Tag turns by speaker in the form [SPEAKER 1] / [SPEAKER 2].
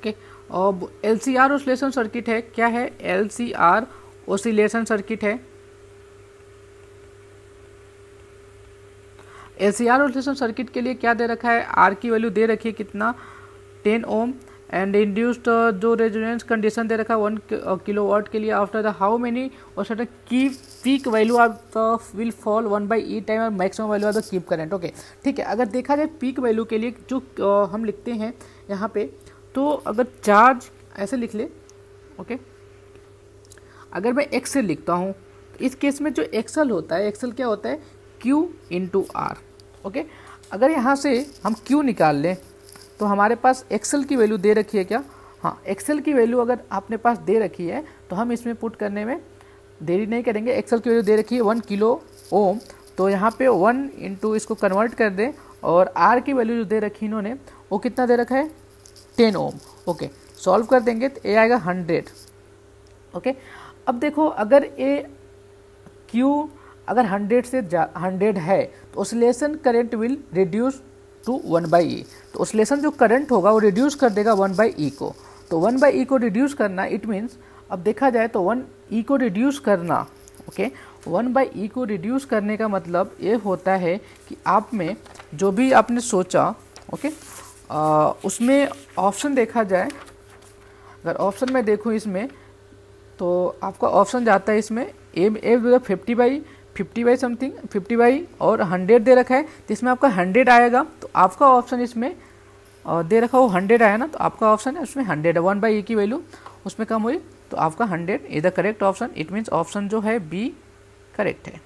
[SPEAKER 1] Okay और l c r oscillation circuit है क्या है? L c r oscillation circuit है। L c r oscillation circuit के लिए क्या दे रखा है? आर की वैल्यू दे रखी है कितना? टेन ओम एंड इंड्यूस्ड जो रेजोनेंस कंडीशन दे रखा है वन किलो वाट के लिए। आफ्टर द हाउ मेनी और सर्टन की peak value of the will fall one by e time और maximum value of the keep current okay ठीक है अगर देखा जाए पीक वैल्यू के लिए जो uh, हम लिखते हैं यहाँ पे तो अगर चार्ज ऐसे लिख ले, ओके? अगर मैं एक्सेल लिखता हूँ तो इस केस में जो एक्सेल होता है एक्सेल क्या होता है? Q into r okay? अगर यहाँ से हम क्यू निकाल लें तो हमारे पास एक्सेल की वैल्यू दे रखी है क्या? हाँ एक्सेल की वैल्यू अगर आपने पास दे रखी है तो हम इसमें पुट करने में देरी नहीं करेंगे। एक्सेल की वैल्यू दे रखी है वन किलो ओम तो यहाँ पे वन इंटू इसको कन्वर्ट कर दें, और आर की वैल्यू जो दे रखी इन्होंने, वो कितना दे रखा है? टेन ओम ओके सॉल्व कर देंगे तो ए आएगा हंड्रेड ओके। अब देखो अगर ए क्यू अगर हंड्रेड से हंड्रेड है तो oscillation current will reduce to one by e. तो ओसिलेशन जो करंट होगा वो रिड्यूस कर देगा वन बाई ई को। तो वन बाई ई को रिड्यूस करना इट मीन्स अब देखा जाए तो वन ई को रिड्यूस करना ओके। वन बाई ई को रिड्यूस करने का मतलब ये होता है कि आप में जो भी आपने सोचा ओके okay, आ, उसमें ऑप्शन देखा जाए अगर ऑप्शन में देखूँ इसमें तो आपका ऑप्शन जाता है इसमें M A fifty by fifty by something fifty by और हंड्रेड दे रखा है तो इसमें आपका हंड्रेड आएगा तो आपका ऑप्शन इसमें दे रखा हो हंड्रेड आया ना तो आपका ऑप्शन है उसमें हंड्रेड वन बाई ए की वैल्यू उसमें कम हुई तो आपका हंड्रेड इज़ इधर correct option it means option जो है बी करेक्ट है।